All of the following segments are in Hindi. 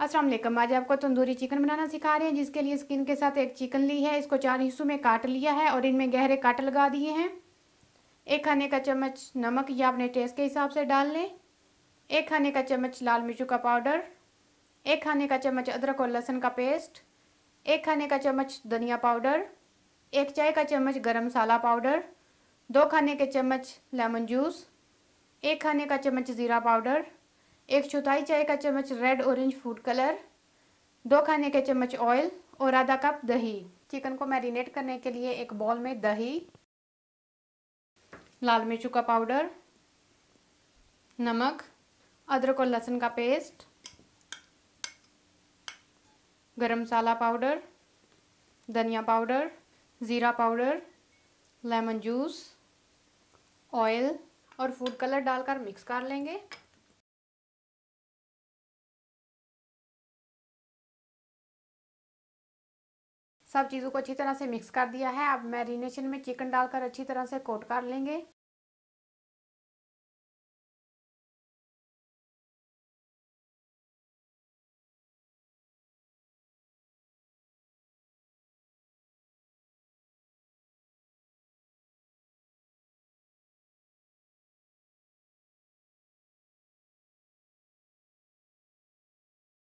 अस्सलाम वालेकुम आज आपको तंदूरी चिकन बनाना सिखा रहे हैं, जिसके लिए स्किन के साथ एक चिकन ली है, इसको चार हिस्सों में काट लिया है और इनमें गहरे काट लगा दिए हैं। एक खाने का चम्मच नमक या अपने टेस्ट के हिसाब से डाल लें। एक खाने का चम्मच लाल मिर्चों का पाउडर। एक खाने का चम्मच अदरक और लहसुन का पेस्ट। एक खाने का चम्मच धनिया पाउडर। एक चाय का चम्मच गरम मसाला पाउडर। दो खाने के चम्मच लेमन जूस। एक खाने का चम्मच ज़ीरा पाउडर। एक चौथाई चाय का चम्मच रेड ऑरेंज फ़ूड कलर दो खाने के चम्मच ऑयल और आधा कप दही। चिकन को मैरिनेट करने के लिए एक बॉल में दही, लाल मिर्चों का पाउडर नमक, अदरक और लहसुन का पेस्ट गरम मसाला पाउडर धनिया पाउडर ज़ीरा पाउडर लेमन जूस ऑयल और फ़ूड कलर डालकर मिक्स कर लेंगे। सब चीज़ों को अच्छी तरह से मिक्स कर दिया है। अब मैरिनेशन में चिकन डालकर अच्छी तरह से कोट कर लेंगे।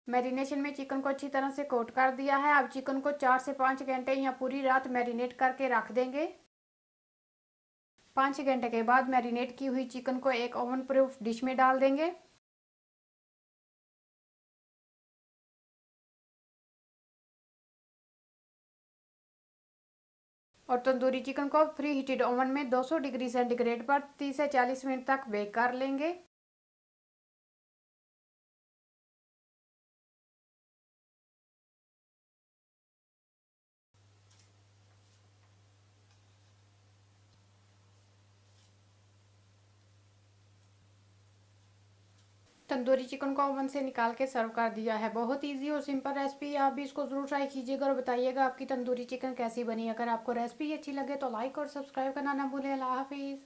मैरिनेशन में चिकन को अच्छी तरह से कोट कर दिया है। अब चिकन को चार से पाँच घंटे या पूरी रात मैरिनेट करके रख देंगे। पाँच घंटे के बाद मैरिनेट की हुई चिकन को एक ओवन प्रूफ डिश में डाल देंगे। और तंदूरी चिकन को फ्री हीटेड ओवन में 200 डिग्री सेंटीग्रेड पर 30 से 40 मिनट तक बेक कर लेंगे। तंदूरी चिकन को ओवन से निकाल के सर्व कर दिया है। बहुत इजी और सिंपल रेसिपी आप भी इसको ज़रूर ट्राई कीजिएगा और बताइएगा आपकी तंदूरी चिकन कैसी बनी। अगर आपको रेसिपी अच्छी लगे तो लाइक और सब्सक्राइब करना ना भूलें। अल्लाह हाफिज़।